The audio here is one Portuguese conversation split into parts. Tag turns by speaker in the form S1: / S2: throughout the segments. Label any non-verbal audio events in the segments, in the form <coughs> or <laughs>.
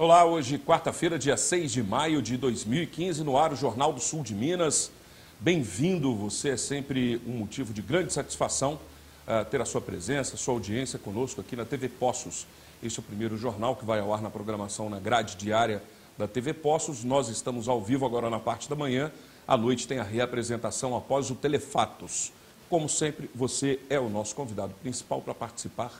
S1: Olá, hoje, quarta-feira, dia 6 de maio de 2015, no ar o Jornal do Sul de Minas. Bem-vindo, você é sempre um motivo de grande satisfação uh, ter a sua presença, a sua audiência conosco aqui na TV Poços. Este é o primeiro jornal que vai ao ar na programação na grade diária da TV Poços. Nós estamos ao vivo agora na parte da manhã. À noite tem a reapresentação após o Telefatos. Como sempre, você é o nosso convidado principal para participar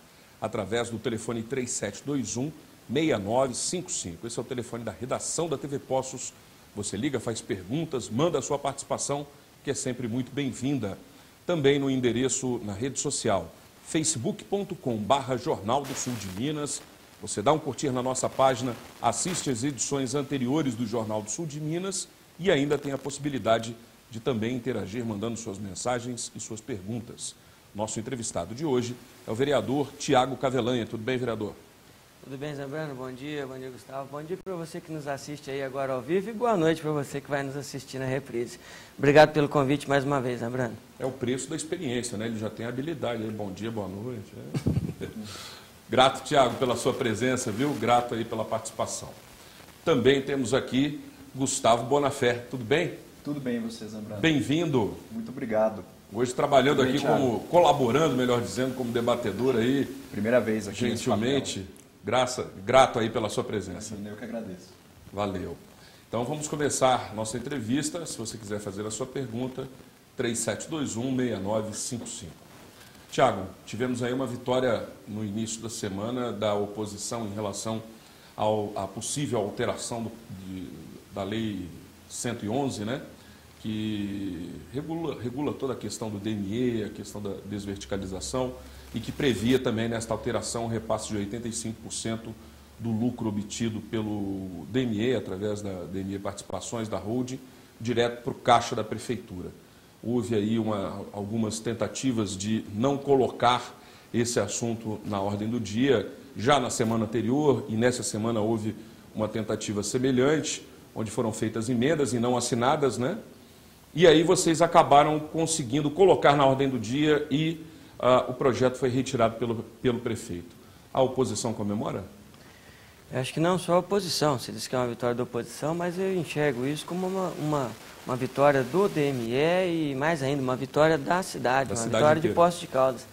S1: através do telefone 3721 6955. Esse é o telefone da redação da TV Poços. Você liga, faz perguntas, manda a sua participação, que é sempre muito bem-vinda. Também no endereço na rede social facebook.com/barra Jornal do Sul de Minas. Você dá um curtir na nossa página, assiste as edições anteriores do Jornal do Sul de Minas e ainda tem a possibilidade de também interagir mandando suas mensagens e suas perguntas. Nosso entrevistado de hoje é o vereador Tiago Cavelanha. Tudo bem, vereador?
S2: Tudo bem, Zambrano? Bom dia, bom dia, Gustavo. Bom dia para você que nos assiste aí agora ao vivo e boa noite para você que vai nos assistir na reprise. Obrigado pelo convite mais uma vez, Zambrano.
S1: É o preço da experiência, né? Ele já tem habilidade. Bom dia, boa noite. É. <laughs> Grato, Tiago, pela sua presença, viu? Grato aí pela participação. Também temos aqui Gustavo Bonafé. Tudo bem?
S3: Tudo bem, você, Zambrano.
S1: Bem-vindo.
S3: Muito obrigado.
S1: Hoje trabalhando bem, aqui Thiago. como, colaborando, melhor dizendo, como debatedor aí.
S3: Primeira vez aqui
S1: Gentilmente. Graça, grato aí pela sua presença.
S3: Eu que agradeço.
S1: Valeu. Então vamos começar nossa entrevista. Se você quiser fazer a sua pergunta, 3721-6955. Tiago, tivemos aí uma vitória no início da semana da oposição em relação ao, à possível alteração do, de, da Lei 111, né? que regula, regula toda a questão do DME, a questão da desverticalização e que previa também nesta alteração um repasse de 85% do lucro obtido pelo DME, através da DME Participações, da holding, direto para o caixa da prefeitura. Houve aí uma, algumas tentativas de não colocar esse assunto na ordem do dia, já na semana anterior, e nessa semana houve uma tentativa semelhante, onde foram feitas emendas e não assinadas, né? E aí vocês acabaram conseguindo colocar na ordem do dia e ah, o projeto foi retirado pelo, pelo prefeito. A oposição comemora?
S2: Eu acho que não só a oposição, você disse que é uma vitória da oposição, mas eu enxergo isso como uma, uma, uma vitória do DME e mais ainda, uma vitória da cidade, da uma cidade vitória inteira. de Poços de Caldas.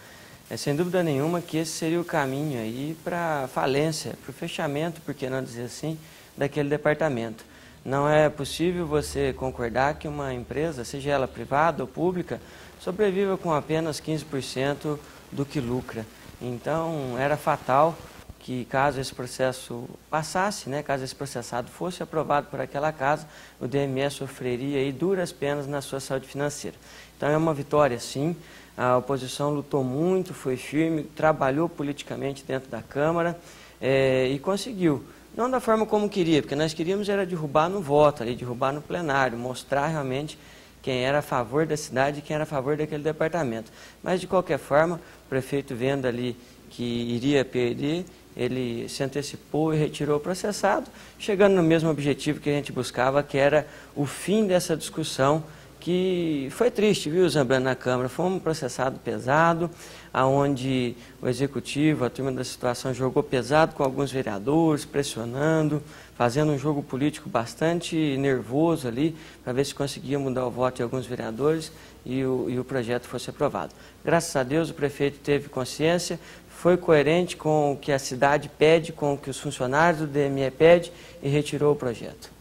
S2: É sem dúvida nenhuma que esse seria o caminho aí para falência, para o fechamento, por que não dizer assim, daquele departamento. Não é possível você concordar que uma empresa, seja ela privada ou pública, sobreviva com apenas 15% do que lucra. Então, era fatal que caso esse processo passasse, né, caso esse processado fosse aprovado por aquela casa, o DME sofreria aí duras penas na sua saúde financeira. Então é uma vitória, sim. A oposição lutou muito, foi firme, trabalhou politicamente dentro da Câmara é, e conseguiu. Não da forma como queria, porque nós queríamos era derrubar no voto, ali, derrubar no plenário, mostrar realmente quem era a favor da cidade e quem era a favor daquele departamento. Mas, de qualquer forma, o prefeito vendo ali que iria perder, ele se antecipou e retirou o processado, chegando no mesmo objetivo que a gente buscava, que era o fim dessa discussão, que foi triste, viu, Zambrano, na Câmara. Foi um processado pesado, aonde o Executivo, a turma da situação, jogou pesado com alguns vereadores, pressionando, fazendo um jogo político bastante nervoso ali, para ver se conseguia mudar o voto de alguns vereadores e o, e o projeto fosse aprovado. Graças a Deus o prefeito teve consciência, foi coerente com o que a cidade pede, com o que os funcionários do DME pedem e retirou o projeto.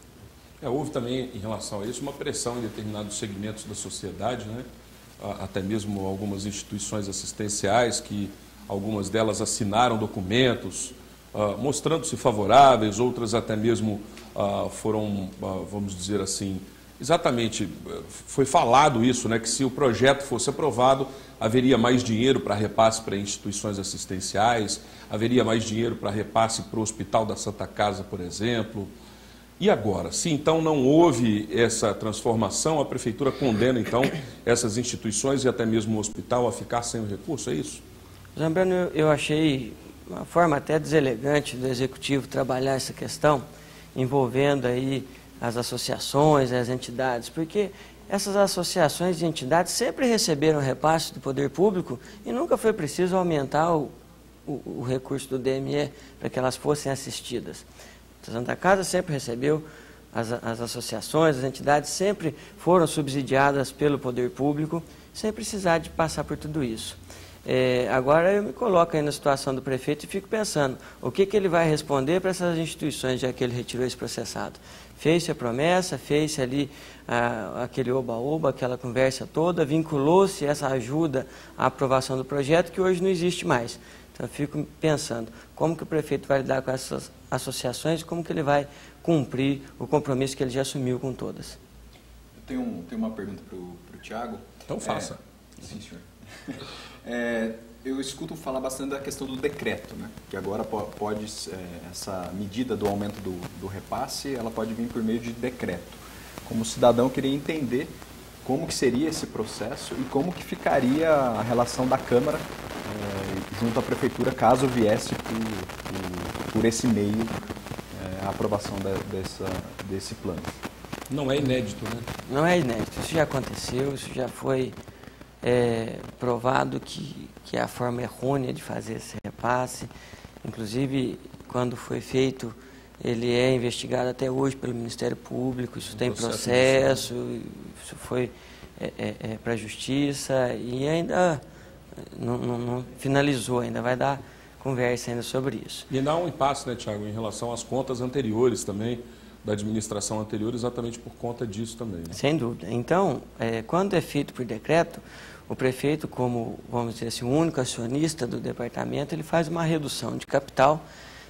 S1: É, houve também, em relação a isso, uma pressão em determinados segmentos da sociedade, né? até mesmo algumas instituições assistenciais, que algumas delas assinaram documentos, uh, mostrando-se favoráveis, outras até mesmo uh, foram, uh, vamos dizer assim, exatamente, foi falado isso, né, que se o projeto fosse aprovado, haveria mais dinheiro para repasse para instituições assistenciais, haveria mais dinheiro para repasse para o Hospital da Santa Casa, por exemplo. E agora, se então não houve essa transformação, a Prefeitura condena então essas instituições e até mesmo o hospital a ficar sem o recurso, é isso?
S2: Zambrano, eu achei uma forma até deselegante do executivo trabalhar essa questão, envolvendo aí as associações, as entidades, porque essas associações e entidades sempre receberam repasse do poder público e nunca foi preciso aumentar o, o, o recurso do DME para que elas fossem assistidas. A Santa Casa sempre recebeu, as, as associações, as entidades sempre foram subsidiadas pelo poder público, sem precisar de passar por tudo isso. É, agora eu me coloco aí na situação do prefeito e fico pensando, o que, que ele vai responder para essas instituições, já que ele retirou esse processado? Fez-se a promessa, fez-se ali ah, aquele oba-oba, aquela conversa toda, vinculou-se essa ajuda à aprovação do projeto, que hoje não existe mais. Então eu fico pensando, como que o prefeito vai lidar com essas associações e como que ele vai cumprir o compromisso que ele já assumiu com todas.
S3: Eu tenho, tenho uma pergunta para o Tiago.
S1: Então faça.
S3: É, sim, senhor. <laughs> É, eu escuto falar bastante da questão do decreto, né? que agora pode, é, essa medida do aumento do, do repasse, ela pode vir por meio de decreto. Como cidadão, eu queria entender como que seria esse processo e como que ficaria a relação da Câmara é, junto à Prefeitura caso viesse por, por, por esse meio é, a aprovação da, dessa, desse plano.
S1: Não é inédito, né?
S2: Não é inédito. Isso já aconteceu, isso já foi é, provado que, que é a forma errônea de fazer esse repasse. Inclusive, quando foi feito, ele é investigado até hoje pelo Ministério Público, isso um tem processo, processo isso foi é, é, é para a Justiça e ainda não, não, não, finalizou, ainda vai dar conversa ainda sobre isso.
S1: E há um impasse, né, Tiago, em relação às contas anteriores também, da administração anterior, exatamente por conta disso também. Né?
S2: Sem dúvida. Então, é, quando é feito por decreto, o prefeito, como, vamos dizer assim, o único acionista do departamento, ele faz uma redução de capital,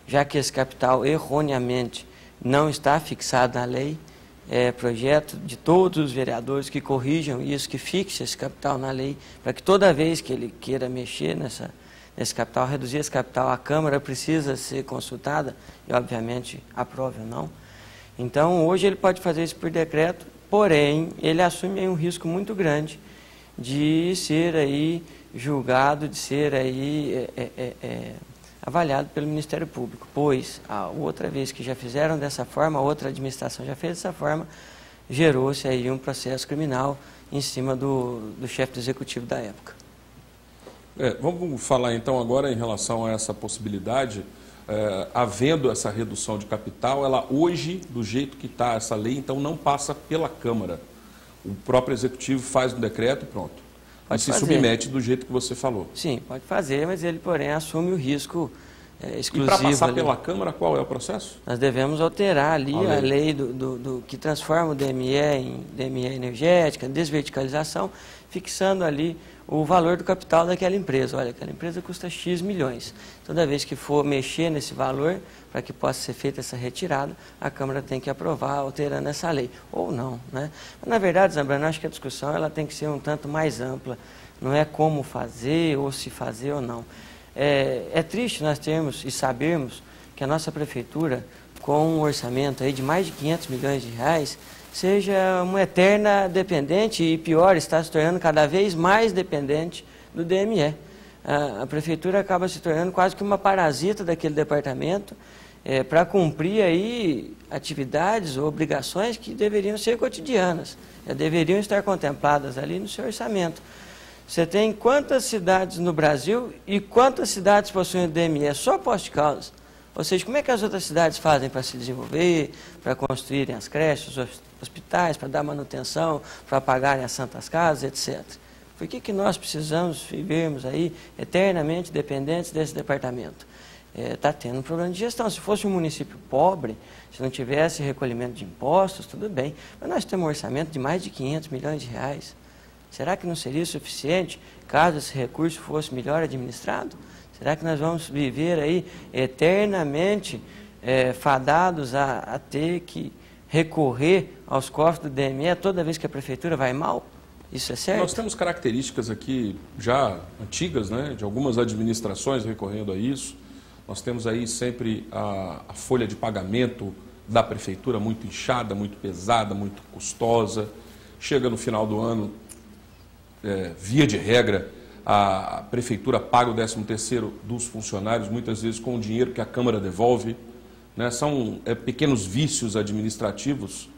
S2: já que esse capital erroneamente não está fixado na lei, é projeto de todos os vereadores que corrijam isso, que fixe esse capital na lei, para que toda vez que ele queira mexer nessa, nesse capital, reduzir esse capital, a Câmara precisa ser consultada e, obviamente, aprove ou não. Então, hoje ele pode fazer isso por decreto, porém, ele assume um risco muito grande de ser aí julgado, de ser aí é, é, é, é, avaliado pelo Ministério Público, pois a outra vez que já fizeram dessa forma, a outra administração já fez dessa forma, gerou-se aí um processo criminal em cima do, do chefe do executivo da época.
S1: É, vamos falar então agora em relação a essa possibilidade, é, havendo essa redução de capital, ela hoje, do jeito que está essa lei, então não passa pela Câmara. O próprio executivo faz um decreto e pronto. Mas se submete do jeito que você falou.
S2: Sim, pode fazer, mas ele, porém, assume o risco é, exclusivo.
S1: E para passar
S2: ali.
S1: pela Câmara, qual é o processo?
S2: Nós devemos alterar ali a lei, a lei do, do, do, que transforma o DME em DME energética, desverticalização, fixando ali o valor do capital daquela empresa. Olha, aquela empresa custa X milhões. Toda vez que for mexer nesse valor, para que possa ser feita essa retirada, a Câmara tem que aprovar, alterando essa lei. Ou não. Né? Mas, na verdade, Zambrano, acho que a discussão ela tem que ser um tanto mais ampla. Não é como fazer, ou se fazer ou não. É, é triste nós termos e sabermos que a nossa prefeitura, com um orçamento aí de mais de 500 milhões de reais, seja uma eterna dependente e pior, está se tornando cada vez mais dependente do DME. A, a prefeitura acaba se tornando quase que uma parasita daquele departamento é, para cumprir aí atividades ou obrigações que deveriam ser cotidianas, já deveriam estar contempladas ali no seu orçamento. Você tem quantas cidades no Brasil e quantas cidades possuem DME? Só Poste Caldas. Ou seja, como é que as outras cidades fazem para se desenvolver, para construírem as creches, os hospitais, para dar manutenção, para pagarem as santas casas, etc. Por que, que nós precisamos vivermos aí eternamente dependentes desse departamento? Está é, tá tendo um problema de gestão. Se fosse um município pobre, se não tivesse recolhimento de impostos, tudo bem. Mas nós temos um orçamento de mais de 500 milhões de reais. Será que não seria suficiente caso esse recurso fosse melhor administrado? Será que nós vamos viver aí eternamente é, fadados a, a, ter que recorrer aos cofres do DME toda vez que a prefeitura vai mal? Isso é certo?
S1: Nós temos características aqui já antigas, né, de algumas administrações recorrendo a isso. Nós temos aí sempre a, a folha de pagamento da prefeitura muito inchada, muito pesada, muito custosa. Chega no final do ano, é, via de regra, a prefeitura paga o 13º dos funcionários, muitas vezes com o dinheiro que a Câmara devolve. Né? São é, pequenos vícios administrativos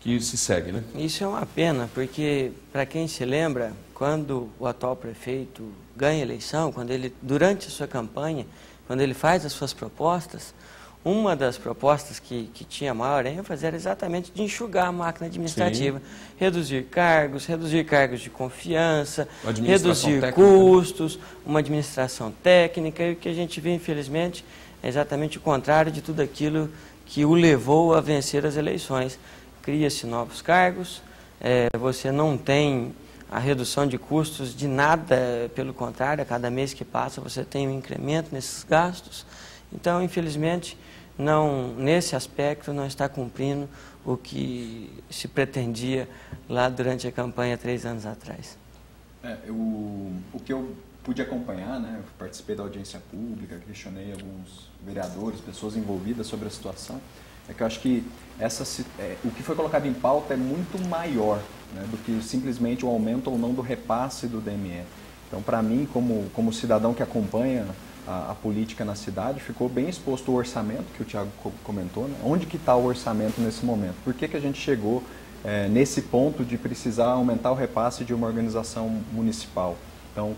S1: que se seguem. Né?
S2: Isso é uma pena, porque, para quem se lembra, quando o atual prefeito ganha eleição, quando ele, durante a sua campanha, quando ele faz as suas propostas, uma das propostas que, que tinha maior ênfase era exatamente de enxugar a máquina administrativa, Sim. reduzir cargos, reduzir cargos de confiança, reduzir técnica. custos, uma administração técnica, e o que a gente vê, infelizmente, é exatamente o contrário de tudo aquilo que o levou a vencer as eleições. Cria-se novos cargos, é, você não tem a redução de custos de nada, pelo contrário, a cada mês que passa você tem um incremento nesses gastos. Então, infelizmente, não, nesse aspecto não está cumprindo o que se pretendia lá durante a campanha três anos atrás.
S3: É, eu, o que eu pude acompanhar, né, eu participei da audiência pública, questionei alguns vereadores, pessoas envolvidas sobre a situação, é que eu acho que essa, é, o que foi colocado em pauta é muito maior né, do que simplesmente o aumento ou não do repasse do DME. Então, para mim, como, como cidadão que acompanha a, a, política na cidade, ficou bem exposto o orçamento que o Tiago comentou. Né? Onde que está o orçamento nesse momento? Por que, que a gente chegou é, nesse ponto de precisar aumentar o repasse de uma organização municipal? Então,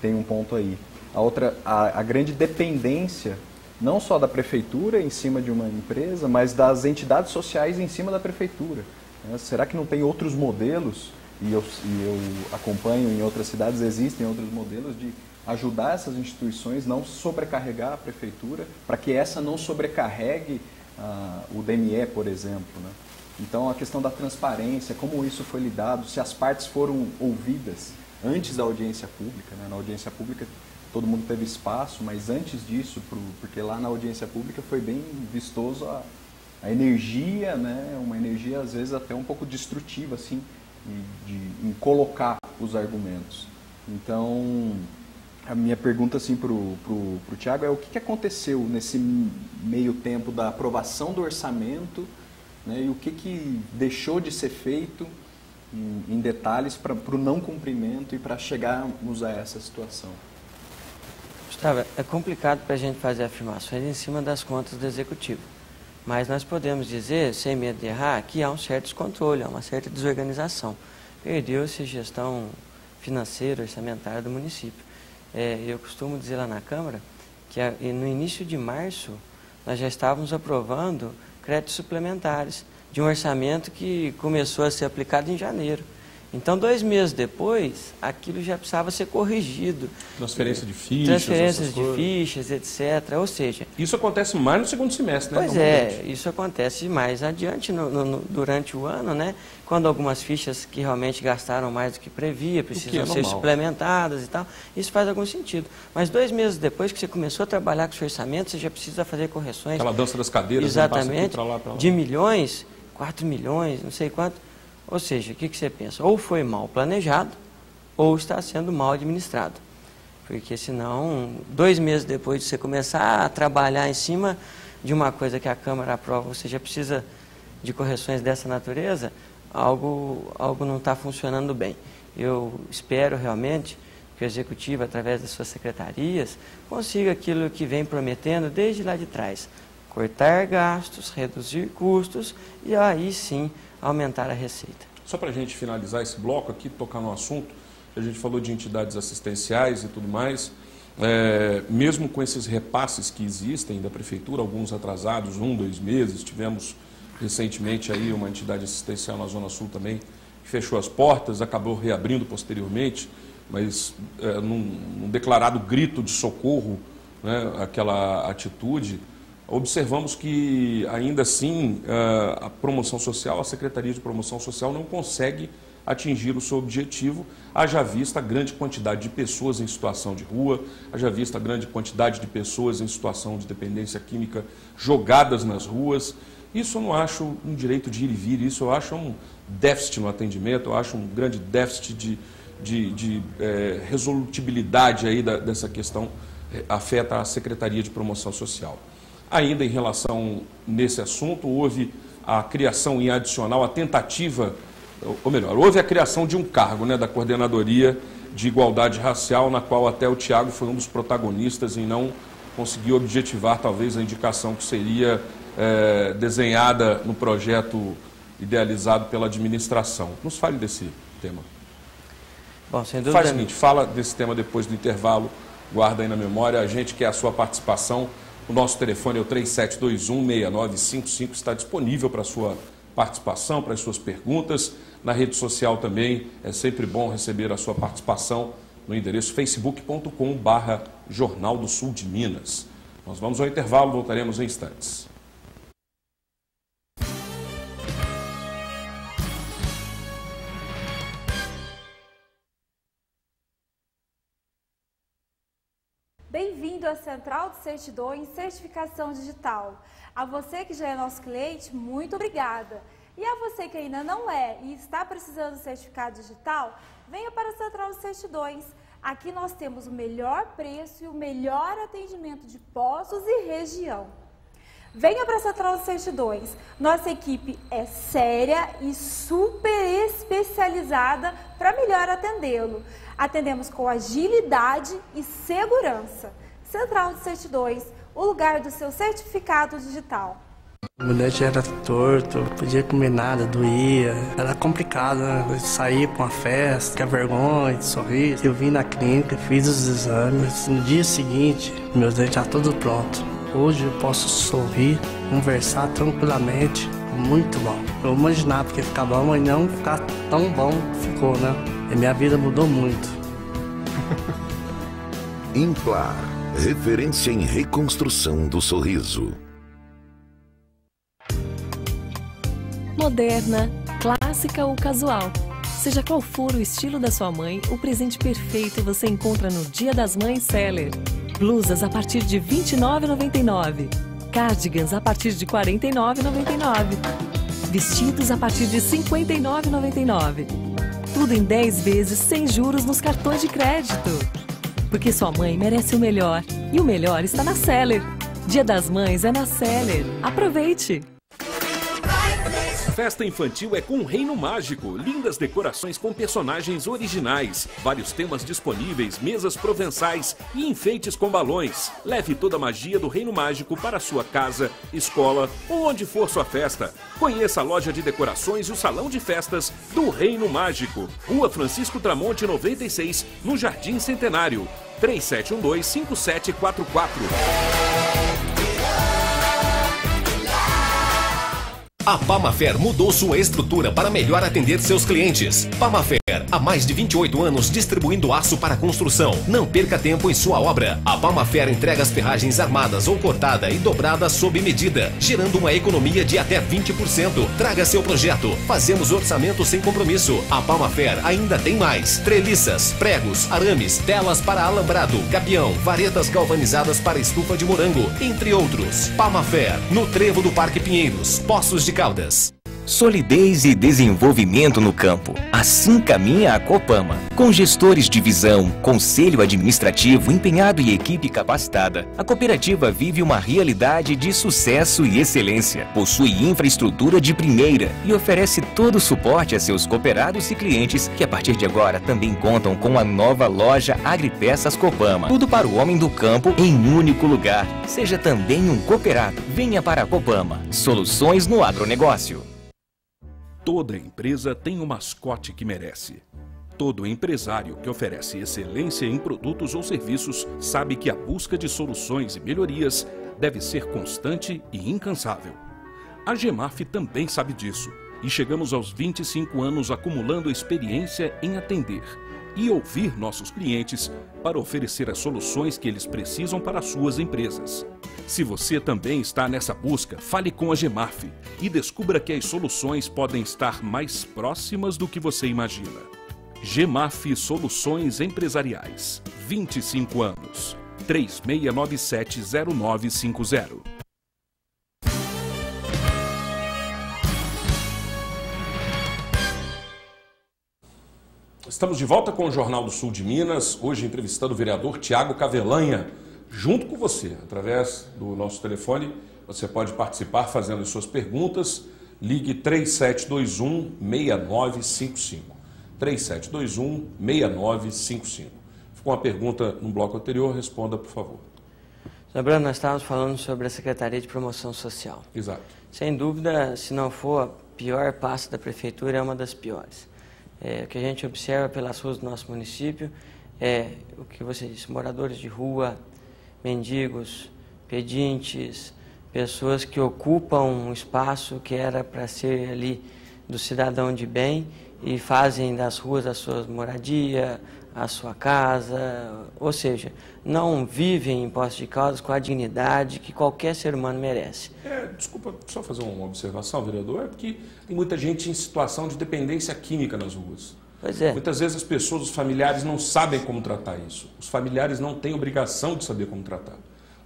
S3: tem um ponto aí. A outra, a, a grande dependência não só da prefeitura em cima de uma empresa, mas das entidades sociais em cima da prefeitura. Né? Será que não tem outros modelos, e eu, e eu acompanho em outras cidades, existem outros modelos de ajudar essas instituições, não sobrecarregar a prefeitura, para que essa não sobrecarregue ah, o DME, por exemplo. Né? Então, a questão da transparência, como isso foi lidado, se as partes foram ouvidas antes da audiência pública. Né? Na audiência pública, todo mundo teve espaço, mas antes disso, porque lá na audiência pública foi bem vistoso a, a energia, né? uma energia às vezes até um pouco destrutiva, assim, de, de em colocar os argumentos. Então, a minha pergunta assim para o Tiago é o que, que aconteceu nesse meio tempo da aprovação do orçamento né, e o que, que deixou de ser feito em, em detalhes para o não cumprimento e para chegarmos a essa situação.
S2: Gustavo, é complicado para a gente fazer afirmações em cima das contas do executivo. Mas nós podemos dizer, sem medo de errar, que há um certo descontrole, há uma certa desorganização. Perdeu-se a gestão financeira, orçamentária do município. É, eu costumo dizer lá na Câmara que no início de março nós já estávamos aprovando créditos suplementares de um orçamento que começou a ser aplicado em janeiro. Então, dois meses depois, aquilo já precisava ser corrigido.
S1: Transferência de fichas.
S2: Transferências de fichas, etc. Ou seja.
S1: Isso acontece mais no segundo semestre,
S2: né? Pois é, isso acontece mais adiante no, no, durante o ano, né? Quando algumas fichas que realmente gastaram mais do que previa, precisam que é ser suplementadas e tal. Isso faz algum sentido. Mas dois meses depois que você começou a trabalhar com o seu orçamento, você já precisa fazer correções.
S1: Aquela dança das cadeiras,
S2: né? Exatamente. Né? Lá, lá. De milhões, 4 milhões, não sei quanto ou seja, o que, que você pensa? Ou foi mal planejado, ou está sendo mal administrado. Porque senão, dois meses depois de você começar a trabalhar em cima de uma coisa que a Câmara aprova, você já precisa de correções dessa natureza, algo, algo não está funcionando bem. Eu espero realmente que o Executivo, através das suas secretarias, consiga aquilo que vem prometendo desde lá de trás. Cortar gastos, reduzir custos e aí sim aumentar a receita.
S1: Só para a gente finalizar esse bloco aqui, tocar no assunto, a gente falou de entidades assistenciais e tudo mais, é, mesmo com esses repasses que existem da prefeitura, alguns atrasados, um, dois meses, tivemos recentemente aí uma entidade assistencial na Zona Sul também, que fechou as portas, acabou reabrindo posteriormente, mas é, num, num declarado grito de socorro, né, aquela atitude, observamos que, ainda assim, eh, a promoção social, a Secretaria de Promoção Social não consegue atingir o seu objetivo, haja vista a grande quantidade de pessoas em situação de rua, haja vista a grande quantidade de pessoas em situação de dependência química jogadas nas ruas. Isso eu não acho um direito de ir e vir, isso eu acho um déficit no atendimento, eu acho um grande déficit de, de, de é, resolutibilidade aí da, dessa questão, é, afeta a Secretaria de Promoção Social. Ainda em relação nesse assunto, houve a criação em adicional, a tentativa, ou melhor, houve a criação de um cargo né, da Coordenadoria de Igualdade Racial, na qual até o Tiago foi um dos protagonistas em não conseguir objetivar talvez a indicação que seria é, desenhada no projeto idealizado pela administração. Nos fale desse tema.
S2: Bom, sem dúvida.
S1: Faz o seguinte, fala desse tema depois do intervalo, guarda aí na memória, a gente quer a sua participação O nosso telefone é o 3721-6955, está disponível para a sua participação, para as suas perguntas. Na rede social também é sempre bom receber a sua participação no endereço facebook.com barra Jornal do Sul de Minas. Nós vamos ao intervalo, voltaremos em instantes.
S4: À Central de Certidões Certificação Digital. A você que já é nosso cliente, muito obrigada. E a você que ainda não é e está precisando de certificado digital, venha para a Central de Certidões. Aqui nós temos o melhor preço e o melhor atendimento de postos e região. Venha para a Central de Certidões. Nossa equipe é séria e super especializada para melhor atendê-lo. Atendemos com agilidade e segurança. Central de Certidões, o lugar do seu certificado digital.
S5: O meu dente era torto, podia comer nada, doía. Era complicado, né? Sair pra uma festa, que vergonha, sorrir. Eu vim na clínica, fiz os exames. No dia seguinte, meus dentes já tudo pronto. Hoje eu posso sorrir, conversar tranquilamente. Muito bom. Eu imaginava que ia ficar bom, mas não ficar tão bom ficou, né? E minha vida mudou muito. <laughs>
S6: Implar, referência em reconstrução do sorriso.
S7: Moderna, clássica ou casual. Seja qual for o estilo da sua mãe, o presente perfeito você encontra no Dia das Mães Seller. Blusas a partir de R$ 29,99. Cardigans a partir de R$ 49,99. Vestidos a partir de R$ 59,99. Tudo em 10 vezes sem juros nos cartões de crédito. Porque sua mãe merece o melhor. E o melhor está na Seller. Dia das Mães é na Seller. Aproveite!
S1: Festa infantil é com o Reino Mágico. Lindas decorações com personagens originais, vários temas disponíveis, mesas provençais e enfeites com balões. Leve toda a magia do Reino Mágico para sua casa, escola ou onde for sua festa. Conheça a loja de decorações e o salão de festas do Reino Mágico. Rua Francisco Tramonte 96, no Jardim Centenário. 3712-5744.
S8: A Pamafer mudou sua estrutura para melhor atender seus clientes. Pamafer, há mais de 28 anos distribuindo aço para construção. Não perca tempo em sua obra. A Pamafer entrega as ferragens armadas ou cortada e dobrada sob medida, gerando uma economia de até 20%. Traga seu projeto. Fazemos orçamento sem compromisso. A Pamafer ainda tem mais: treliças, pregos, arames, telas para alambrado, gabião, varetas galvanizadas para estufa de morango, entre outros. Pamafer, no Trevo do Parque Pinheiros, Poços de Caldas.
S9: Solidez e desenvolvimento no campo. Assim caminha a Copama. Com gestores de visão, conselho administrativo empenhado e equipe capacitada, a cooperativa vive uma realidade de sucesso e excelência. Possui infraestrutura de primeira e oferece todo o suporte a seus cooperados e clientes que a partir de agora também contam com a nova loja Agripeças Copama. Tudo para o homem do campo em um único lugar. Seja também um cooperado. Venha para a Copama. Soluções no agronegócio.
S1: Toda empresa tem um mascote que merece. Todo empresário que oferece excelência em produtos ou serviços sabe que a busca de soluções e melhorias deve ser constante e incansável. A Gemaf também sabe disso e chegamos aos 25 anos acumulando experiência em atender e ouvir nossos clientes para oferecer as soluções que eles precisam para suas empresas. Se você também está nessa busca, fale com a Gemaf e descubra que as soluções podem estar mais próximas do que você imagina. Gemaf Soluções Empresariais. 25 anos. 36970950. Estamos de volta com o Jornal do Sul de Minas, hoje entrevistando o vereador Tiago Cavelanha, junto com você, através do nosso telefone. Você pode participar fazendo as suas perguntas. Ligue 3721 6955. 3721 6955. Ficou uma pergunta no bloco anterior, responda, por favor.
S2: Lembrando, nós estávamos falando sobre a Secretaria de Promoção Social.
S1: Exato.
S2: Sem dúvida, se não for a pior pasta da Prefeitura, é uma das piores. É, o que a gente observa pelas ruas do nosso município é o que você disse, moradores de rua, mendigos, pedintes, pessoas que ocupam um espaço que era para ser ali do cidadão de bem e fazem das ruas a sua moradia, a sua casa, ou seja, não vivem em posse de causas com a dignidade que qualquer ser humano merece.
S1: É, desculpa, só fazer uma observação, vereador, é porque tem muita gente em situação de dependência química nas ruas.
S2: Pois é.
S1: Muitas vezes as pessoas, os familiares não sabem como tratar isso. Os familiares não têm obrigação de saber como tratar.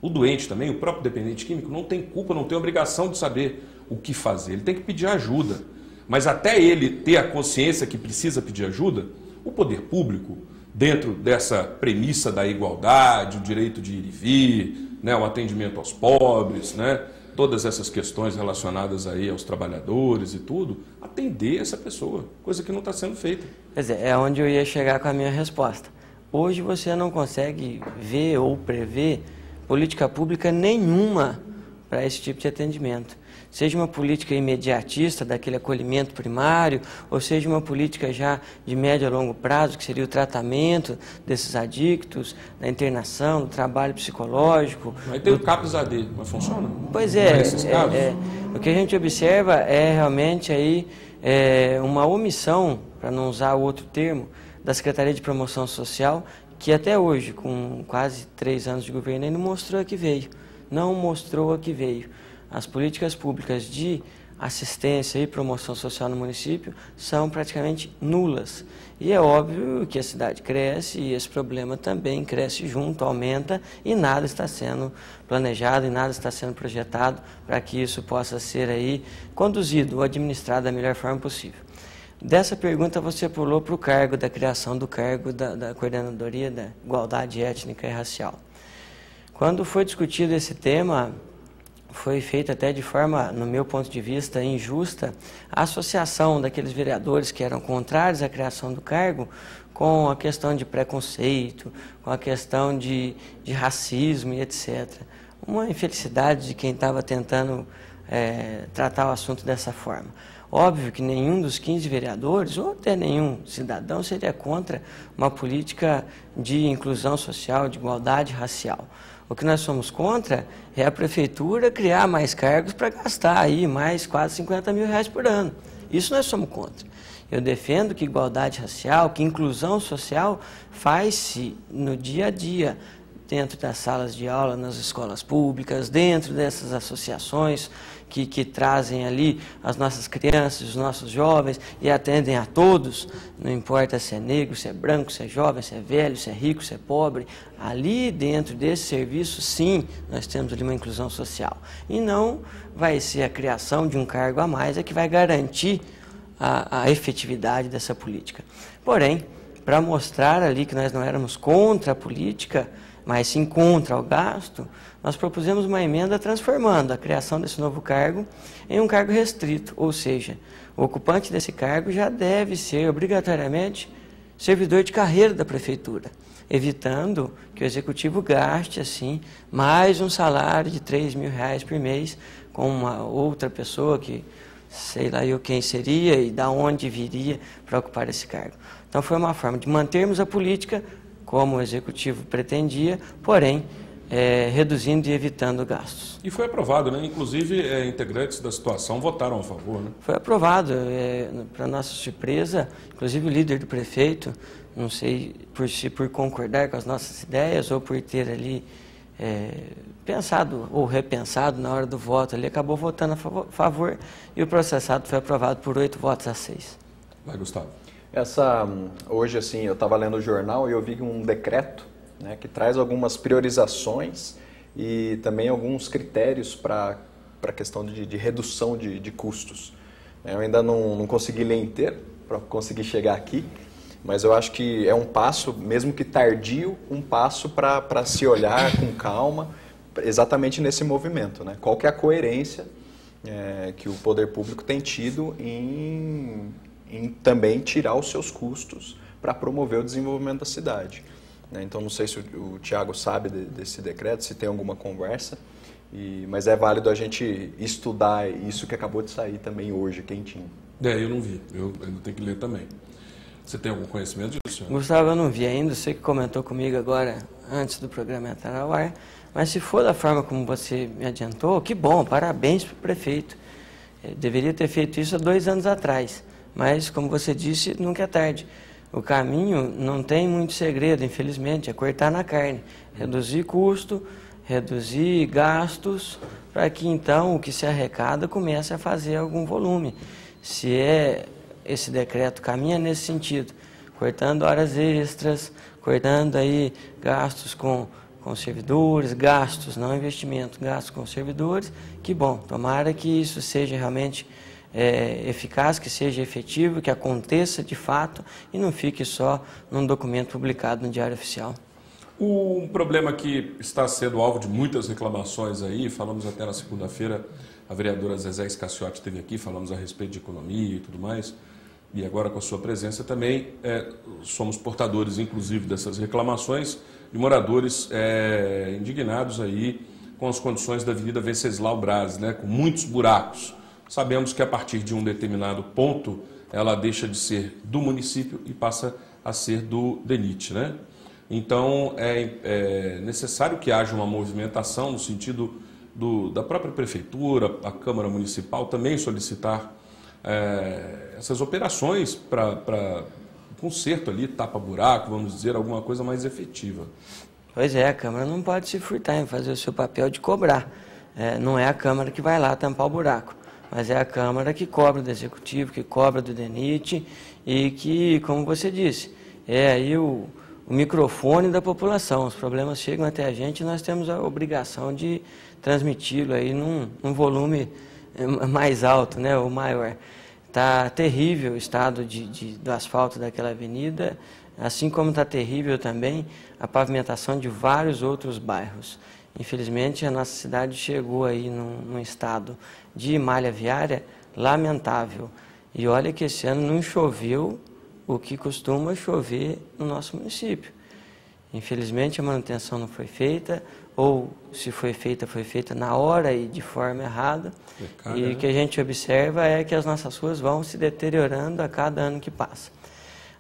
S1: O doente também, o próprio dependente químico, não tem culpa, não tem obrigação de saber o que fazer. Ele tem que pedir ajuda. Mas até ele ter a consciência que precisa pedir ajuda, o poder público, dentro dessa premissa da igualdade, o direito de ir e vir, né, o atendimento aos pobres, né, todas essas questões relacionadas aí aos trabalhadores e tudo, atender essa pessoa, coisa que não está sendo feita.
S2: Quer dizer, é onde eu ia chegar com a minha resposta. Hoje você não consegue ver ou prever política pública nenhuma para esse tipo de atendimento seja uma política imediatista daquele acolhimento primário, ou seja uma política já de médio a longo prazo, que seria o tratamento desses adictos, da internação, do trabalho psicológico.
S1: Mas tem do... o CAPS AD, mas funciona?
S2: Pois é, é, é, o que a gente observa é realmente aí é, uma omissão, para não usar outro termo, da Secretaria de Promoção Social, que até hoje, com quase três anos de governo, ainda mostrou a que veio. Não mostrou a que veio as políticas públicas de assistência e promoção social no município são praticamente nulas. E é óbvio que a cidade cresce e esse problema também cresce junto, aumenta e nada está sendo planejado e nada está sendo projetado para que isso possa ser aí conduzido ou administrado da melhor forma possível. Dessa pergunta você pulou para o cargo da criação do cargo da, da coordenadoria da igualdade étnica e racial. Quando foi discutido esse tema, foi feita até de forma, no meu ponto de vista, injusta, a associação daqueles vereadores que eram contrários à criação do cargo com a questão de preconceito, com a questão de, de racismo e etc. Uma infelicidade de quem estava tentando é, tratar o assunto dessa forma. Óbvio que nenhum dos 15 vereadores, ou até nenhum cidadão, seria contra uma política de inclusão social, de igualdade racial. O que nós somos contra é a prefeitura criar mais cargos para gastar aí mais quase 50 mil reais por ano. Isso nós somos contra. Eu defendo que igualdade racial, que inclusão social faz-se no dia a dia, dentro das salas de aula, nas escolas públicas, dentro dessas associações que, que trazem ali as nossas crianças, os nossos jovens e atendem a todos, não importa se é negro, se é branco, se é jovem, se é velho, se é rico, se é pobre, ali dentro desse serviço, sim, nós temos ali uma inclusão social. E não vai ser a criação de um cargo a mais é que vai garantir a, a efetividade dessa política. Porém, para mostrar ali que nós não éramos contra a política, mas sim contra o gasto, nós propusemos uma emenda transformando a criação desse novo cargo em um cargo restrito, ou seja, o ocupante desse cargo já deve ser obrigatoriamente servidor de carreira da prefeitura, evitando que o executivo gaste assim mais um salário de 3 mil reais por mês com uma outra pessoa que sei lá eu quem seria e da onde viria para ocupar esse cargo. Então foi uma forma de mantermos a política como o executivo pretendia, porém é, reduzindo e evitando gastos.
S1: E foi aprovado, né? Inclusive, é, integrantes da situação votaram a favor, né?
S2: Foi aprovado. É, Para nossa surpresa, inclusive o líder do prefeito, não sei por se por concordar com as nossas ideias ou por ter ali é, pensado ou repensado na hora do voto, ele acabou votando a favor, favor e o processado foi aprovado por oito votos a seis.
S1: Vai, Gustavo.
S3: Essa, hoje, assim, eu estava lendo o jornal e eu vi um decreto né, que traz algumas priorizações e também alguns critérios para a questão de, de redução de, de, custos. Eu ainda não, não consegui ler inteiro para conseguir chegar aqui, mas eu acho que é um passo, mesmo que tardio, um passo para se olhar com calma, exatamente nesse movimento. Né? Qual que é a coerência é, que o poder público tem tido em em também tirar os seus custos para promover o desenvolvimento da cidade. Né? Então, não sei se o, o Tiago sabe de, desse decreto, se tem alguma conversa, e, mas é válido a gente estudar isso que acabou de sair também hoje, quentinho.
S1: É, eu não vi, eu ainda tenho que ler também. Você tem algum conhecimento disso?
S2: Gustavo, eu não vi ainda, você que comentou comigo agora antes do programa entrar ao ar, mas se for da forma como você me adiantou, que bom, parabéns para o prefeito. Ele deveria ter feito isso há dois anos atrás, mas como você disse, nunca é tarde. O caminho não tem muito segredo, infelizmente, é cortar na carne, reduzir custo, reduzir gastos, para que então o que se arrecada comece a fazer algum volume. Se é esse decreto caminha nesse sentido, cortando horas extras, cortando aí gastos com com servidores, gastos, não investimento, gastos com servidores, que bom, tomara que isso seja realmente é, eficaz, que seja efetivo, que aconteça de fato e não fique só num documento publicado no Diário Oficial.
S1: Um problema que está sendo alvo de muitas reclamações aí, falamos até na segunda-feira, a vereadora Zezé Escaciotti esteve aqui, falamos a respeito de economia e tudo mais, e agora com a sua presença também é, somos portadores, inclusive, dessas reclamações de moradores é, indignados aí com as condições da Avenida Venceslau Braz, né, com muitos buracos. Sabemos que a partir de um determinado ponto ela deixa de ser do município e passa a ser do DENIT. Né? Então é, é necessário que haja uma movimentação no sentido do, da própria prefeitura, a Câmara Municipal também solicitar é, essas operações para conserto ali, tapa-buraco, vamos dizer, alguma coisa mais efetiva.
S2: Pois é, a Câmara não pode se furtar em fazer o seu papel de cobrar. É, não é a Câmara que vai lá tampar o buraco, mas é a Câmara que cobra do Executivo, que cobra do DENIT e que, como você disse, é aí o, o microfone da população. Os problemas chegam até a gente e nós temos a obrigação de transmiti-lo aí num, num volume é, mais alto, né, ou maior. Está terrível o estado de, de, do asfalto daquela avenida, assim como está terrível também a pavimentação de vários outros bairros. Infelizmente, a nossa cidade chegou aí num, num estado de malha viária lamentável. E olha que esse ano não choveu o que costuma chover no nosso município. Infelizmente, a manutenção não foi feita, ou se foi feita, foi feita na hora e de forma errada. e o né? que a gente observa é que as nossas ruas vão se deteriorando a cada ano que passa.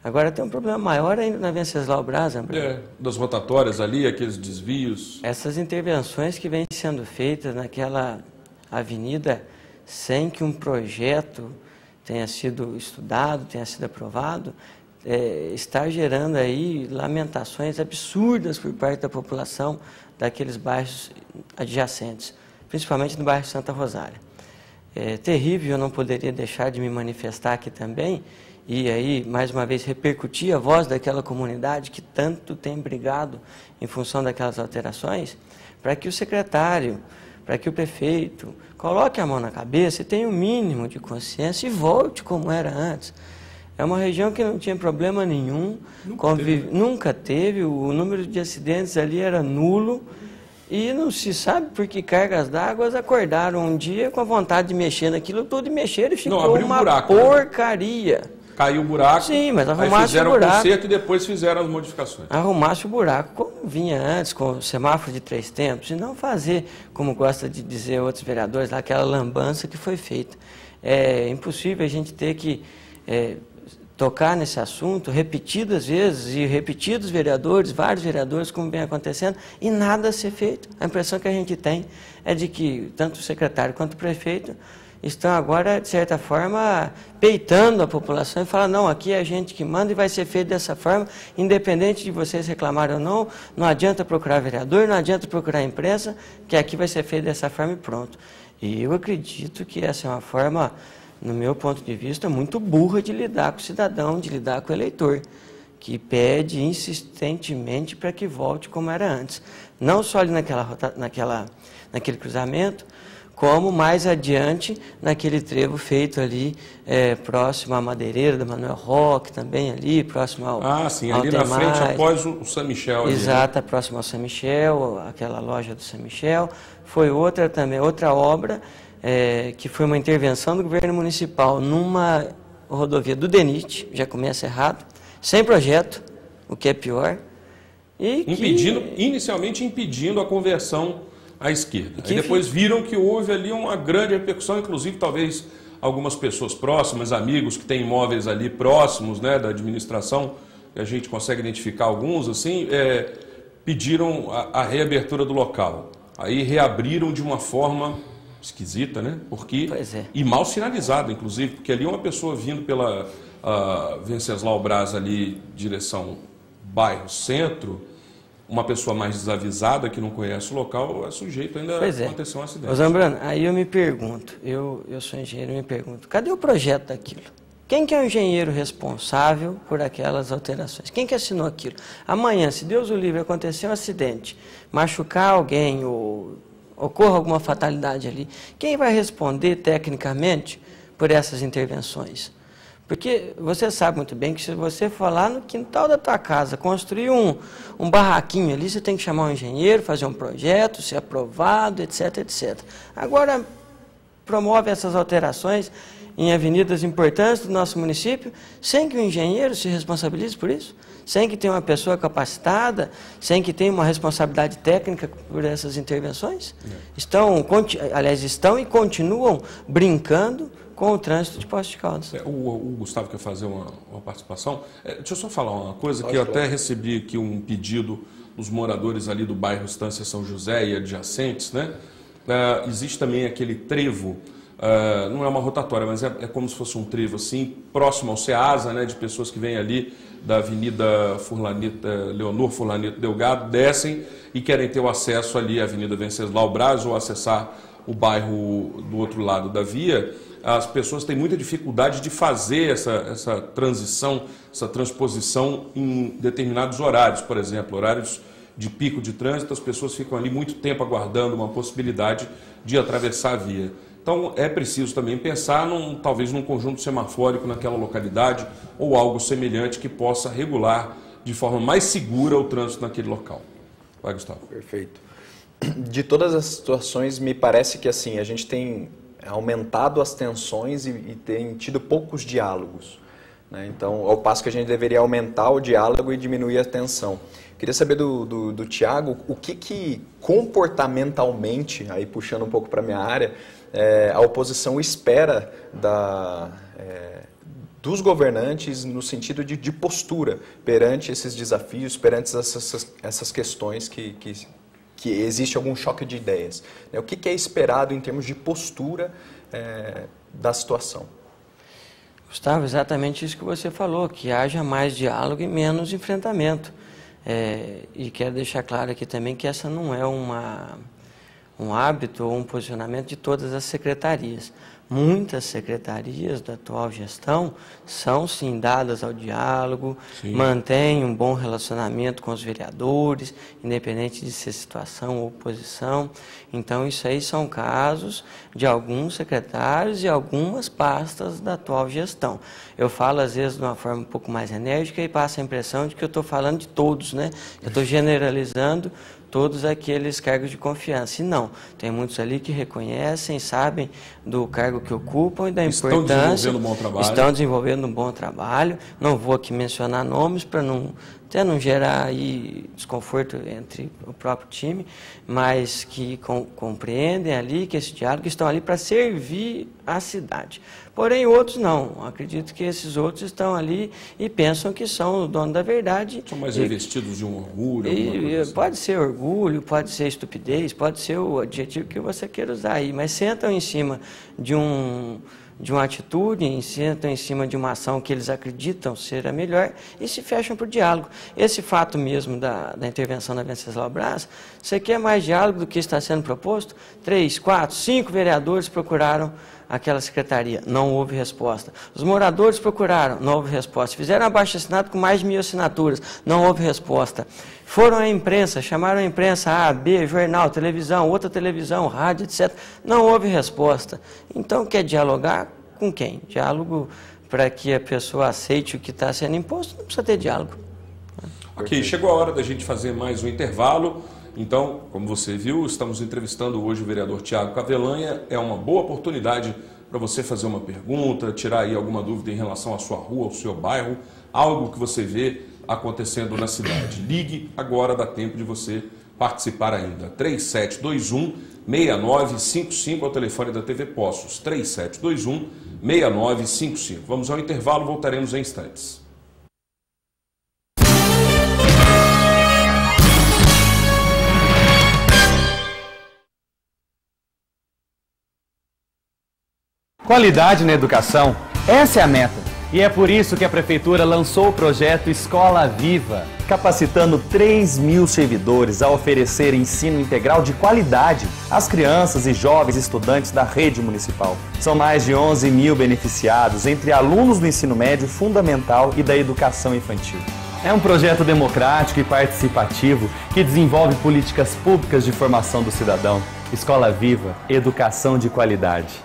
S2: Agora tem um problema maior ainda na Venceslau Braz.
S1: É, das rotatórias ali, aqueles desvios.
S2: Essas intervenções que vêm sendo feitas naquela avenida sem que um projeto tenha sido estudado, tenha sido aprovado, é, está gerando aí lamentações absurdas por parte da população daqueles bairros adjacentes, principalmente no bairro Santa Rosária. É terrível, eu não poderia deixar de me manifestar aqui também, e aí, mais uma vez, repercutir a voz daquela comunidade que tanto tem brigado em função daquelas alterações, para que o secretário, para que o prefeito coloque a mão na cabeça e tenha o um mínimo de consciência e volte como era antes. É uma região que não tinha problema nenhum, nunca, convive, teve. nunca teve, o número de acidentes ali era nulo e não se sabe por que cargas d'água acordaram um dia com a vontade de mexer naquilo tudo e mexeram e ficou não, uma buraco, né? porcaria. Né?
S1: Caiu o buraco,
S2: Sim, mas arrumasse
S1: fizeram
S2: o buraco.
S1: o conserto e depois fizeram as modificações.
S2: Arrumasse o buraco como vinha antes, com o semáforo de três tempos, e não fazer, como gosta de dizer outros vereadores, lá, aquela lambança que foi feita. É impossível a gente ter que é, tocar nesse assunto repetidas vezes e repetidos vereadores, vários vereadores, como vem acontecendo, e nada ser feito. A impressão que a gente tem é de que tanto o secretário quanto o prefeito estão agora, de certa forma, peitando a população e falando, não, aqui é a gente que manda e vai ser feito dessa forma, independente de vocês reclamarem ou não, não adianta procurar vereador, não adianta procurar imprensa, que aqui vai ser feito dessa forma e pronto. E eu acredito que essa é uma forma no meu ponto de vista, muito burra de lidar com o cidadão, de lidar com o eleitor, que pede insistentemente para que volte como era antes. Não só ali naquela, naquela, naquele cruzamento, como mais adiante naquele trevo feito ali é, próximo à madeireira da Manuel Roque, também ali, próximo ao.
S1: Ah, sim, ali na frente após o São Michel.
S2: Exato, ali, né? próximo ao São Michel, aquela loja do São Michel. Foi outra também, outra obra é, que foi uma intervenção do governo municipal numa rodovia do DENIT, já começa errado, sem projeto, o que é pior.
S1: E impedindo, que... inicialmente impedindo a conversão à esquerda. Que... depois viram que houve ali uma grande repercussão, inclusive talvez algumas pessoas próximas, amigos que têm imóveis ali próximos né, da administração, a gente consegue identificar alguns, assim, é, pediram a, a reabertura do local. Aí reabriram de uma forma esquisita, né? Porque
S2: é.
S1: e mal sinalizado, inclusive, porque ali uma pessoa vindo pela uh, Venceslau Braz ali direção bairro centro, uma pessoa mais desavisada que não conhece o local é sujeito ainda
S2: pois
S1: a
S2: é.
S1: acontecer um acidente.
S2: Ô Zambrano, aí eu me pergunto, eu, eu sou engenheiro e me pergunto, cadê o projeto daquilo? Quem que é o engenheiro responsável por aquelas alterações? Quem que assinou aquilo? Amanhã, se Deus o livre, acontecer um acidente, machucar alguém ou ocorra alguma fatalidade ali, quem vai responder tecnicamente por essas intervenções? Porque você sabe muito bem que se você for lá no quintal da tua casa, construir um, um barraquinho ali, você tem que chamar um engenheiro, fazer um projeto, ser aprovado, etc, etc. Agora, promove essas alterações em avenidas importantes do nosso município, sem que o engenheiro se responsabilize por isso, sem que tenha uma pessoa capacitada, sem que tenha uma responsabilidade técnica por essas intervenções. É. Estão, aliás, estão e continuam brincando com o trânsito de Poços de Caldas.
S1: É, o, o, Gustavo quer fazer uma, uma participação. É, deixa eu só falar uma coisa, Pode que eu até recebi aqui um pedido dos moradores ali do bairro Estância São José e adjacentes, né? É, existe também aquele trevo Uh, não é uma rotatória, mas é, é, como se fosse um trevo assim, próximo ao Ceasa, né, de pessoas que vêm ali da Avenida Furlanita, Leonor Furlanito Delgado, descem e querem ter o acesso ali à Avenida Venceslau Braz ou acessar o bairro do outro lado da via. As pessoas têm muita dificuldade de fazer essa, essa transição, essa transposição em determinados horários, por exemplo, horários de pico de trânsito, as pessoas ficam ali muito tempo aguardando uma possibilidade de atravessar a via. Então é preciso também pensar num, talvez num conjunto semafórico naquela localidade ou algo semelhante que possa regular de forma mais segura o trânsito naquele local. Vai, Gustavo.
S3: Perfeito. De todas as situações, me parece que assim a gente tem aumentado as tensões e, e tem tido poucos diálogos. Né? Então, ao passo que a gente deveria aumentar o diálogo e diminuir a tensão. Queria saber do, do, do Tiago o que, que comportamentalmente, aí puxando um pouco para a minha área, é, a oposição espera da, é, dos governantes no sentido de, de, postura perante esses desafios, perante essas, essas questões que, que, que existe algum choque de ideias. Né? O que, que, é esperado em termos de postura é, da situação?
S2: Gustavo, exatamente isso que você falou, que haja mais diálogo e menos enfrentamento. É, e quero deixar claro aqui também que essa não é uma um hábito ou um posicionamento de todas as secretarias. Muitas secretarias da atual gestão são sim dadas ao diálogo, sim. mantêm um bom relacionamento com os vereadores, independente de ser situação ou oposição. Então, isso aí são casos de alguns secretários e algumas pastas da atual gestão. Eu falo, às vezes, de uma forma um pouco mais enérgica e passa a impressão de que eu estou falando de todos, né? Eu estou generalizando todos aqueles cargos de confiança. E não, tem muitos ali que reconhecem, sabem do cargo que ocupam e da
S1: estão
S2: importância.
S1: Desenvolvendo um bom trabalho.
S2: Estão desenvolvendo um bom trabalho. Não vou aqui mencionar nomes para não até não gerar aí desconforto entre o próprio time, mas que com, compreendem ali que esse diálogo estão ali para servir a cidade. Porém, outros não. Acredito que esses outros estão ali e pensam que são o dono da verdade.
S1: São mais revestidos de um orgulho.
S2: E, assim. Pode ser orgulho, pode ser estupidez, pode ser o adjetivo que você queira usar aí, mas sentam em cima de um de uma atitude, sentam em cima de uma ação que eles acreditam ser a melhor e se fecham para o diálogo. Esse fato mesmo da, da intervenção da Venceslau Braz, você quer mais diálogo do que está sendo proposto? Três, quatro, cinco vereadores procuraram aquela secretaria, não houve resposta. Os moradores procuraram, não houve resposta. Fizeram abaixo assinado com mais de mil assinaturas, não houve resposta. Foram à imprensa, chamaram a imprensa A, B, jornal, televisão, outra televisão, rádio, etc. Não houve resposta. Então, quer dialogar com quem? Diálogo para que a pessoa aceite o que está sendo imposto, não precisa ter diálogo.
S1: Ok, chegou a hora da gente fazer mais um intervalo. Então, como você viu, estamos entrevistando hoje o vereador Tiago Cavelanha. É uma boa oportunidade para você fazer uma pergunta, tirar aí alguma dúvida em relação à sua rua, ao seu bairro, algo que você vê acontecendo na cidade. Ligue agora, dá tempo de você participar ainda. 3721 6955 é o telefone da TV Poços. 3721 6955. Vamos ao intervalo, voltaremos em instantes.
S10: Qualidade na educação, essa é a meta. E é por isso que a Prefeitura lançou o projeto Escola Viva, capacitando 3 mil servidores a oferecer ensino integral de qualidade às crianças e jovens estudantes da rede municipal. São mais de 11 mil beneficiados, entre alunos do ensino médio fundamental e da educação infantil. É um projeto democrático e participativo que desenvolve políticas públicas de formação do cidadão. Escola Viva, educação de qualidade.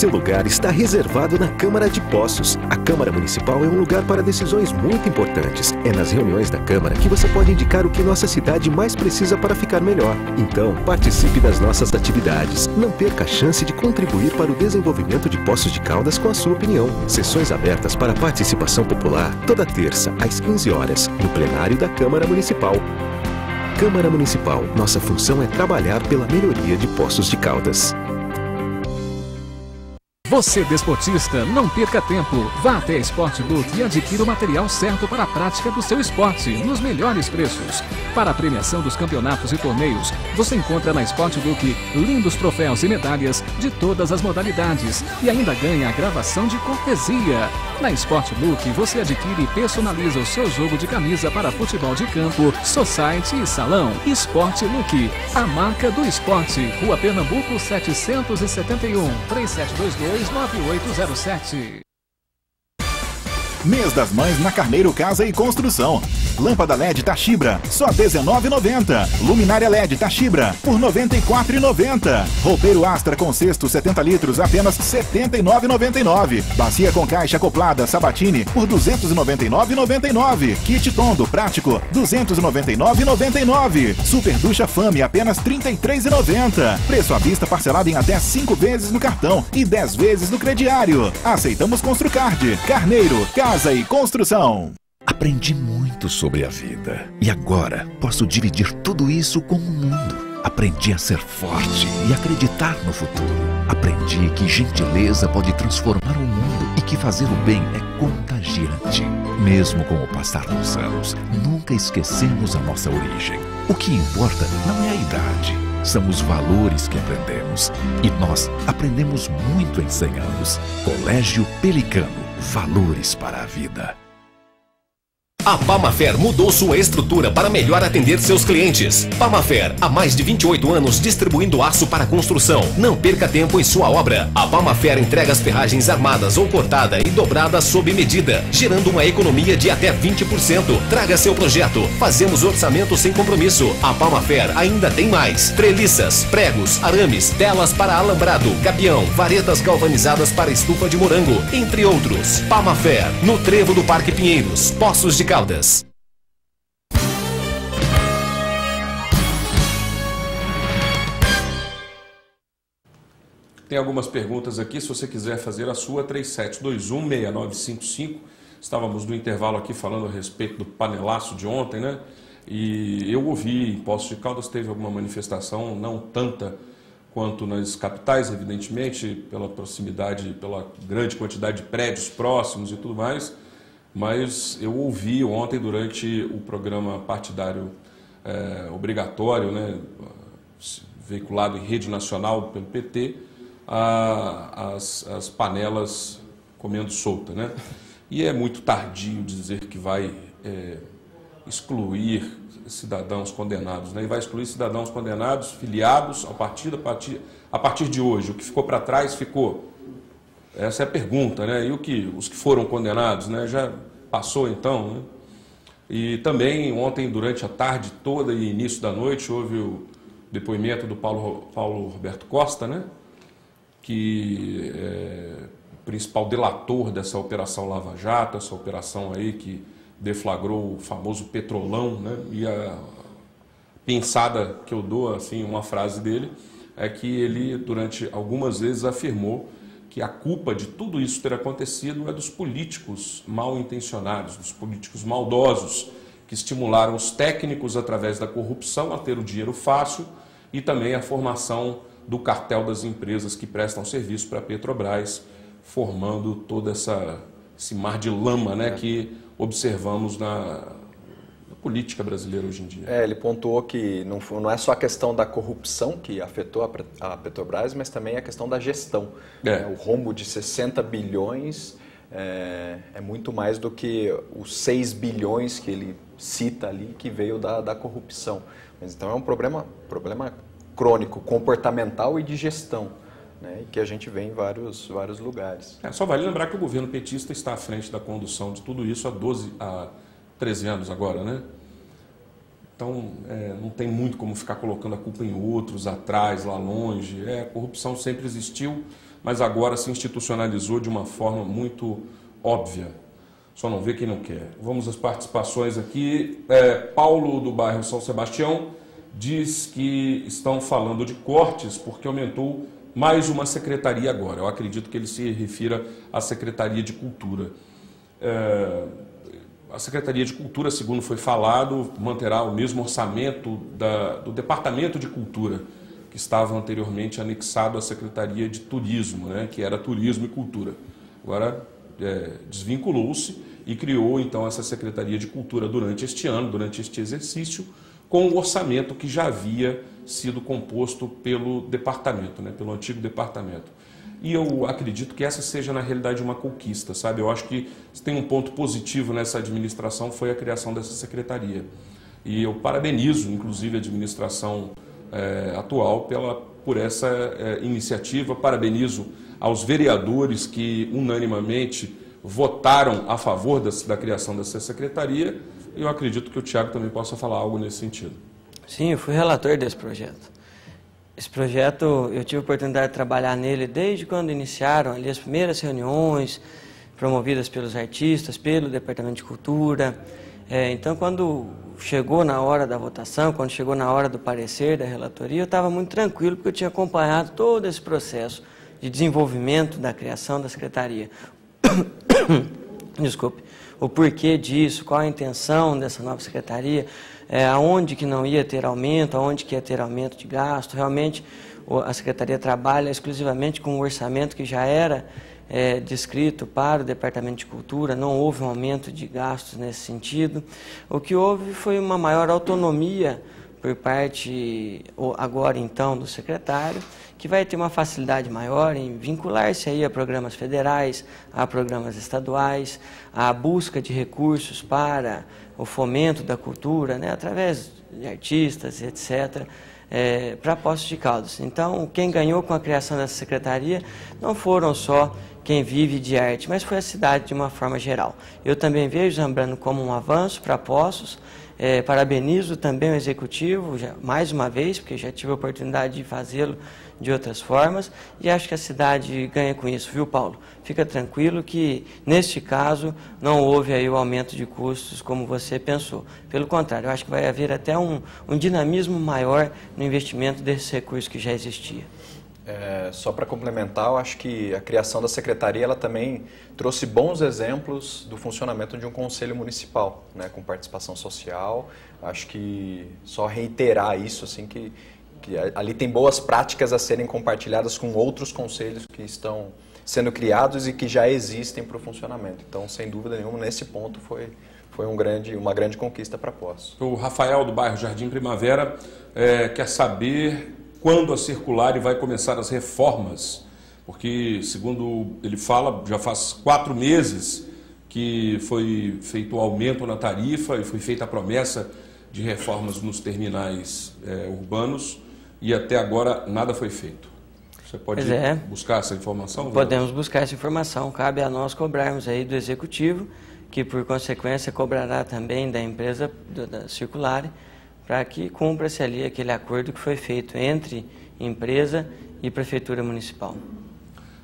S6: Seu lugar está reservado na Câmara de Poços. A Câmara Municipal é um lugar para decisões muito importantes. É nas reuniões da Câmara que você pode indicar o que nossa cidade mais precisa para ficar melhor. Então, participe das nossas atividades. Não perca a chance de contribuir para o desenvolvimento de Poços de Caldas com a sua opinião. Sessões abertas para participação popular toda terça, às 15 horas, no plenário da Câmara Municipal. Câmara Municipal. Nossa função é trabalhar pela melhoria de Poços de Caldas.
S11: Você desportista, não perca tempo. Vá até a Sportbook e adquira o material certo para a prática do seu esporte, nos melhores preços. Para a premiação dos campeonatos e torneios, você encontra na Sportbook lindos troféus e medalhas de todas as modalidades e ainda ganha a gravação de cortesia. Na Sportbook, você adquire e personaliza o seu jogo de camisa para futebol de campo, society e salão. Sportbook, a marca do esporte. Rua Pernambuco 771 3722 9807.
S12: Mês das Mães na Carneiro Casa e Construção. Lâmpada LED Tachibra, só R$19,90. Luminária LED Tachibra, por R$94,90. Roupeiro Astra com cesto 70 litros, apenas R$79,99. Bacia com caixa acoplada Sabatini, por R$299,99. Kit Tondo Prático, R$299,99. Super Ducha Fame, apenas R$33,90. Preço à vista parcelado em até 5 vezes no cartão e 10 vezes no crediário. Aceitamos Construcard. Carneiro, Casa e Construção.
S6: Aprendi muito sobre a vida e agora posso dividir tudo isso com o mundo. Aprendi a ser forte e acreditar no futuro. Aprendi que gentileza pode transformar o mundo e que fazer o bem é contagiante. Mesmo com o passar dos anos, nunca esquecemos a nossa origem. O que importa não é a idade, são os valores que aprendemos. E nós aprendemos muito em 100 anos. Colégio Pelicano Valores para a vida.
S8: A Pamafer mudou sua estrutura para melhor atender seus clientes. Pamafer, há mais de 28 anos distribuindo aço para construção. Não perca tempo em sua obra. A Pamafer entrega as ferragens armadas ou cortada e dobrada sob medida, gerando uma economia de até 20%. Traga seu projeto. Fazemos orçamento sem compromisso. A Pamafer ainda tem mais: treliças, pregos, arames, telas para alambrado, gabião, varetas galvanizadas para estufa de morango, entre outros. Pamafer, no trevo do Parque Pinheiros, Poços de Caldas.
S1: Tem algumas perguntas aqui, se você quiser fazer a sua, 3721-6955. Estávamos no intervalo aqui falando a respeito do panelaço de ontem, né? E eu ouvi, em Poços de Caldas teve alguma manifestação, não tanta quanto nas capitais, evidentemente, pela proximidade, pela grande quantidade de prédios próximos e tudo mais, mas eu ouvi ontem durante o programa partidário é, obrigatório, né, veiculado em rede nacional pelo PT, a, as, as panelas comendo solta. Né? E é muito tardio dizer que vai é, excluir cidadãos condenados, né? e vai excluir cidadãos condenados filiados a partir, a partir, a partir de hoje. O que ficou para trás ficou. Essa é a pergunta, né? E o que, os que foram condenados, né? Já passou então, né? E também ontem, durante a tarde toda e início da noite, houve o depoimento do Paulo, Paulo Roberto Costa, né? Que é o principal delator dessa operação Lava Jato, essa operação aí que deflagrou o famoso petrolão, né? E a pensada que eu dou, assim, uma frase dele, é que ele, durante algumas vezes, afirmou que a culpa de tudo isso ter acontecido é dos políticos mal intencionados, dos políticos maldosos, que estimularam os técnicos através da corrupção a ter o dinheiro fácil e também a formação do cartel das empresas que prestam serviço para a Petrobras, formando todo essa, esse mar de lama né, que observamos na, política brasileira hoje em dia.
S3: É, ele pontuou que não, não é só a questão da corrupção que afetou a, a Petrobras, mas também a questão da gestão. É. O rombo de 60 bilhões é, é, muito mais do que os 6 bilhões que ele cita ali que veio da, da corrupção. Mas então é um problema, problema crônico, comportamental e de gestão. Né, que a gente vê em vários, vários lugares.
S1: É, só vale lembrar que o governo petista está à frente da condução de tudo isso há 12, há 13 anos agora, né? Então, é, não tem muito como ficar colocando a culpa em outros, atrás, lá longe. É, a corrupção sempre existiu, mas agora se institucionalizou de uma forma muito óbvia. Só não vê quem não quer. Vamos às participações aqui. É, Paulo, do bairro São Sebastião, diz que estão falando de cortes porque aumentou mais uma secretaria agora. Eu acredito que ele se refira à Secretaria de Cultura. É, a Secretaria de Cultura, segundo foi falado, manterá o mesmo orçamento da, do Departamento de Cultura, que estava anteriormente anexado à Secretaria de Turismo, né, que era Turismo e Cultura. Agora é, desvinculou-se e criou então essa Secretaria de Cultura durante este ano, durante este exercício, com o orçamento que já havia sido composto pelo departamento, né, pelo antigo departamento. E eu acredito que essa seja, na realidade, uma conquista, sabe? Eu acho que tem um ponto positivo nessa administração foi a criação dessa secretaria. E eu parabenizo, inclusive, a administração é, atual pela, por essa é, iniciativa, parabenizo aos vereadores que unanimamente votaram a favor da, da criação dessa secretaria. E eu acredito que o Tiago também possa falar algo nesse sentido.
S2: Sim, eu fui relator desse projeto. Esse projeto, eu tive a oportunidade de trabalhar nele desde quando iniciaram ali as primeiras reuniões promovidas pelos artistas, pelo Departamento de Cultura. É, então, quando chegou na hora da votação, quando chegou na hora do parecer da relatoria, eu estava muito tranquilo porque eu tinha acompanhado todo esse processo de desenvolvimento da criação da secretaria. <coughs> Desculpe. O porquê disso, qual a intenção dessa nova secretaria, é, aonde que não ia ter aumento, aonde que ia ter aumento de gasto. Realmente a Secretaria trabalha exclusivamente com o orçamento que já era é, descrito para o Departamento de Cultura, não houve um aumento de gastos nesse sentido. O que houve foi uma maior autonomia por parte, agora então, do secretário, que vai ter uma facilidade maior em vincular-se aí a programas federais, a programas estaduais, a busca de recursos para o fomento da cultura, né, através de artistas, etc., é, para Poços de Caldas. Então, quem ganhou com a criação dessa secretaria não foram só quem vive de arte, mas foi a cidade de uma forma geral. Eu também vejo Zambrano como um avanço para Poços, é, parabenizo também o executivo, já, mais uma vez, porque já tive a oportunidade de fazê-lo de outras formas, e acho que a cidade ganha com isso, viu, Paulo? Fica tranquilo que, neste caso, não houve aí o aumento de custos como você pensou. Pelo contrário, acho que vai haver até um, um dinamismo maior no investimento desse recurso que já existia.
S3: É, só para complementar, eu acho que a criação da secretaria ela também trouxe bons exemplos do funcionamento de um conselho municipal, né, com participação social. Acho que só reiterar isso, assim, que, que ali tem boas práticas a serem compartilhadas com outros conselhos que estão sendo criados e que já existem para o funcionamento. Então, sem dúvida nenhuma, nesse ponto foi, foi um grande, uma grande conquista para Poços.
S1: O Rafael do bairro Jardim Primavera é, quer saber quando a circular vai começar as reformas, porque, segundo ele fala, já faz quatro meses que foi feito o aumento na tarifa e foi feita a promessa de reformas nos terminais é, urbanos e até agora nada foi feito. Você pode é. buscar essa informação?
S2: Podemos buscar essa informação. Cabe a nós cobrarmos aí do executivo, que por consequência cobrará também da empresa da Circular, para que cumpra-se ali aquele acordo que foi feito entre empresa e prefeitura municipal.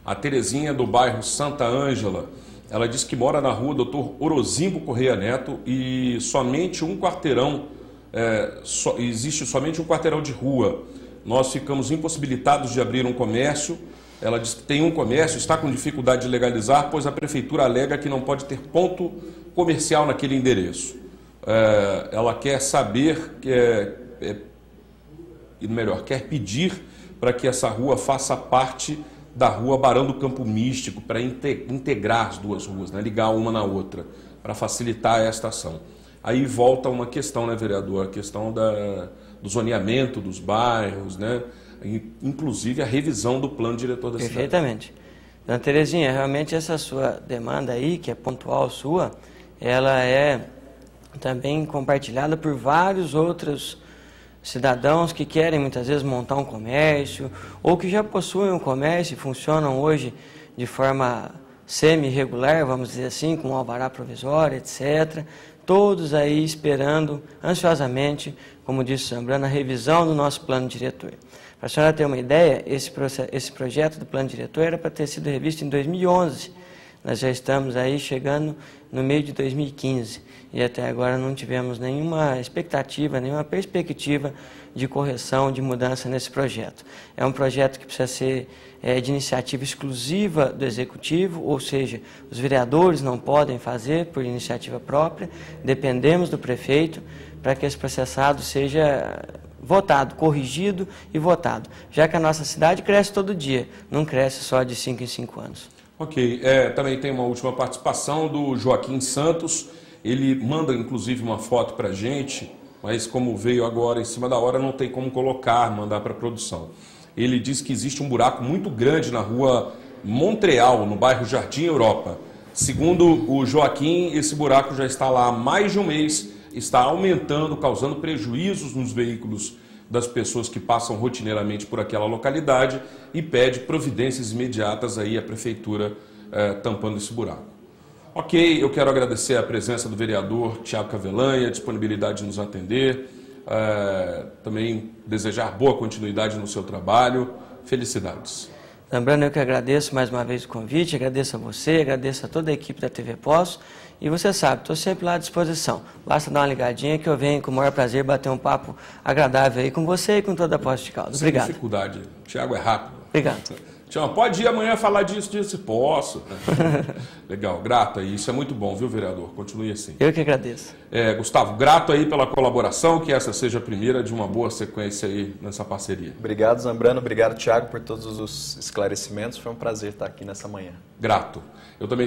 S1: A Terezinha do bairro Santa Ângela, ela diz que mora na rua Dr. Orozimbo Correia Neto e somente um quarteirão, é, so, existe somente um quarteirão de rua nós ficamos impossibilitados de abrir um comércio. Ela diz que tem um comércio, está com dificuldade de legalizar, pois a prefeitura alega que não pode ter ponto comercial naquele endereço. É, ela quer saber, que é, é, melhor, quer pedir para que essa rua faça parte da rua Barão do Campo Místico, para integrar as duas ruas, né, ligar uma na outra, para facilitar esta ação. Aí volta uma questão, né, vereador? A questão da, do zoneamento dos bairros, né? inclusive a revisão do plano diretor da
S2: Perfeitamente. cidade. Perfeitamente. Dona Terezinha, realmente essa sua demanda aí, que é pontual sua, ela é também compartilhada por vários outros cidadãos que querem muitas vezes montar um comércio ou que já possuem um comércio e funcionam hoje de forma semi-regular, vamos dizer assim, com um alvará provisório, etc. Todos aí esperando ansiosamente como disse o Zambrano, a revisão do nosso plano diretor. Para a senhora ter uma ideia, esse, esse projeto do plano diretor era para ter sido revisto em 2011. Nós já estamos aí chegando no meio de 2015 e até agora não tivemos nenhuma expectativa, nenhuma perspectiva de correção, de mudança nesse projeto. É um projeto que precisa ser é, de iniciativa exclusiva do Executivo, ou seja, os vereadores não podem fazer por iniciativa própria, dependemos do prefeito para que esse processado seja votado, corrigido e votado, já que a nossa cidade cresce todo dia, não cresce só de 5 em 5 anos.
S1: Ok, é, também tem uma última participação do Joaquim Santos, ele manda inclusive uma foto para a gente, mas como veio agora em cima da hora, não tem como colocar, mandar para a produção. Ele diz que existe um buraco muito grande na rua Montreal, no bairro Jardim Europa. Segundo o Joaquim, esse buraco já está lá há mais de um mês está aumentando, causando prejuízos nos veículos das pessoas que passam rotineiramente por aquela localidade e pede providências imediatas aí à prefeitura eh, tampando esse buraco. Ok, eu quero agradecer a presença do vereador Tiago Cavelanha, a disponibilidade de nos atender, eh, também desejar boa continuidade no seu trabalho. Felicidades.
S2: Lembrando, eu que agradeço mais uma vez o convite, agradeço a você, agradeço a toda a equipe da TV Pós. E você sabe, estou sempre lá à disposição. Basta dar uma ligadinha que eu venho com o maior prazer bater um papo agradável aí com você e com toda a Posse de Caldas. Obrigado.
S1: Sem dificuldade. Tiago é rápido.
S2: Obrigado.
S1: Tiago, pode ir amanhã falar disso, disso, posso. <laughs> Legal, grato aí. Isso é muito bom, viu, vereador? Continue assim.
S2: Eu que agradeço.
S1: É, Gustavo, grato aí pela colaboração, que essa seja a primeira de uma boa sequência aí nessa parceria.
S3: Obrigado, Zambrano. Obrigado, Tiago, por todos os esclarecimentos. Foi um prazer estar aqui nessa manhã.
S1: Grato. Eu também